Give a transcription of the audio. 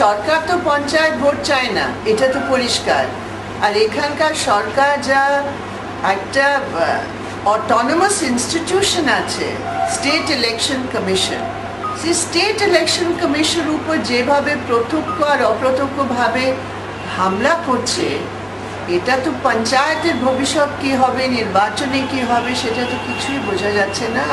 সরকার তো পঞ্চায়েত ভোট চায় না, এটা তো পরিষ্কার। আর এখানকার সরকার যা একটা অটোনমাস ইনস্টিটিউশন আছে স্টেট ইলেকশন কমিশন সেই স্টেট ইলেকশন কমিশন উপর যেভাবে প্রত্যক্ষ আর অপ্রত্যক্ষভাবে হামলা করছে, এটা তো পঞ্চায়েতের ভবিষ্যৎ কি হবে, নির্বাচনে কি হবে, সেটা তো কিছুই বোঝা যাচ্ছে না।